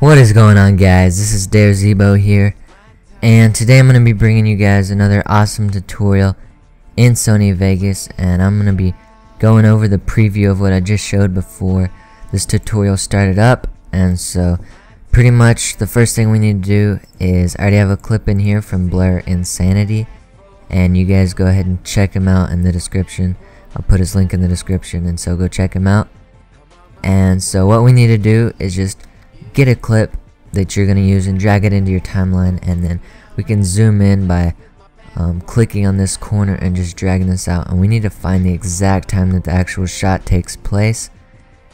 What is going on guys, this is Dare Zebo here, and today I'm going to be bringing you guys another awesome tutorial in Sony Vegas, and I'm going to be going over the preview of what I just showed before this tutorial started up, and so pretty much the first thing we need to do is, I already have a clip in here from Blur Insanity, and you guys go ahead and check him out in the description, I'll put his link in the description, and so go check him out, and so what we need to do is just get a clip that you're going to use and drag it into your timeline and then we can zoom in by um, clicking on this corner and just dragging this out and we need to find the exact time that the actual shot takes place.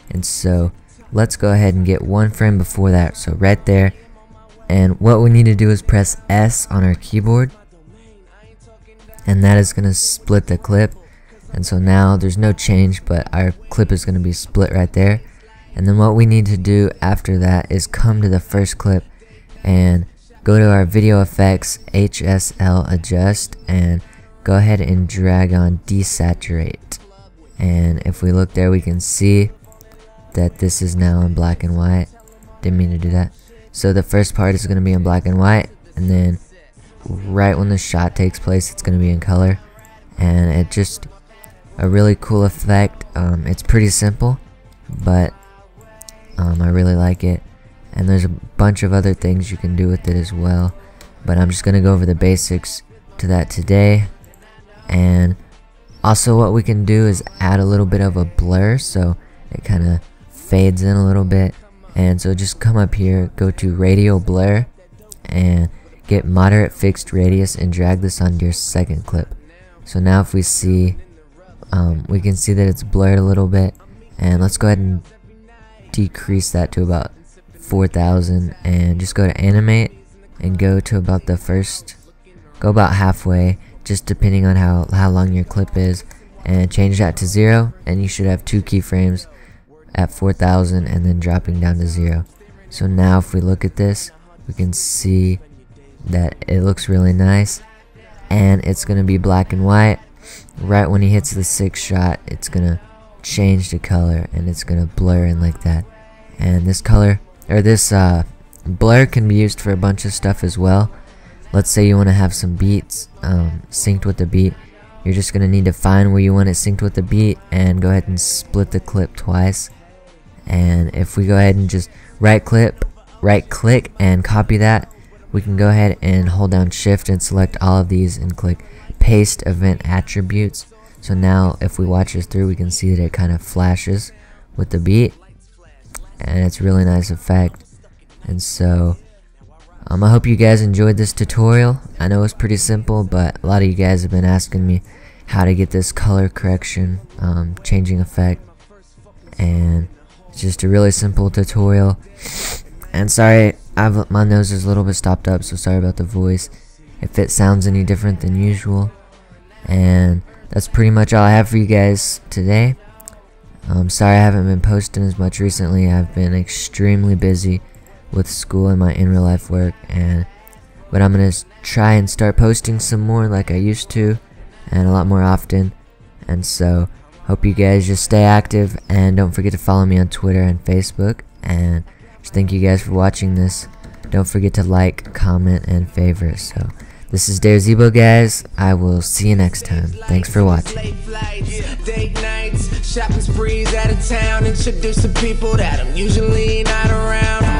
And so let's go ahead and get one frame before that. So right there. And what we need to do is press S on our keyboard. And that is going to split the clip. And so now there's no change but our clip is going to be split right there and then what we need to do after that is come to the first clip and go to our video effects HSL adjust and go ahead and drag on desaturate. And if we look there we can see that this is now in black and white. Didn't mean to do that. So the first part is going to be in black and white and then right when the shot takes place it's going to be in color. And it just a really cool effect. Um, it's pretty simple but um, I really like it. And there's a bunch of other things you can do with it as well. But I'm just going to go over the basics to that today. And also what we can do is add a little bit of a blur so it kind of fades in a little bit. And so just come up here, go to radial blur and get moderate fixed radius and drag this onto your second clip. So now if we see, um, we can see that it's blurred a little bit. And let's go ahead and decrease that to about 4000 and just go to animate and go to about the first go about halfway just depending on how how long your clip is and change that to zero and you should have two keyframes at 4000 and then dropping down to zero. So now if we look at this we can see that it looks really nice and it's gonna be black and white. Right when he hits the sixth shot it's gonna change the color and it's gonna blur in like that. And this color or this uh, blur can be used for a bunch of stuff as well. Let's say you want to have some beats um, synced with the beat. You're just gonna need to find where you want it synced with the beat and go ahead and split the clip twice. And if we go ahead and just right click right click and copy that we can go ahead and hold down shift and select all of these and click paste event attributes so now if we watch this through we can see that it kind of flashes with the beat. And it's really nice effect. And so um, I hope you guys enjoyed this tutorial. I know it's pretty simple but a lot of you guys have been asking me how to get this color correction um, changing effect. And it's just a really simple tutorial. And sorry I've my nose is a little bit stopped up so sorry about the voice. If it sounds any different than usual and that's pretty much all I have for you guys today. I'm sorry I haven't been posting as much recently. I've been extremely busy with school and my in real life work and but I'm gonna try and start posting some more like I used to and a lot more often and so hope you guys just stay active and don't forget to follow me on Twitter and Facebook and just thank you guys for watching this don't forget to like comment and favorite so this is Dare Zebo, guys. I will see you next time. Thanks for watching.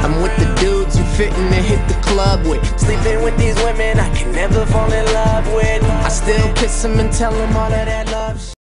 I'm with the dudes hit the club with. Sleeping with these women I can never fall in love with. I still kiss them and tell them all of that love